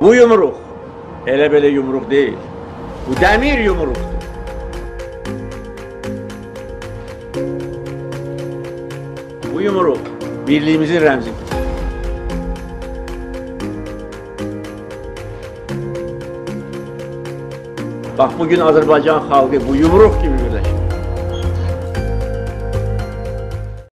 Bu yumruq elə belə yumruq deyil. Bu dəmir yumruqdur. Bu yumruq birliyimizin rəmzidir. Bax bugün Azərbaycan xalqı bu yumruq kimi birləşir.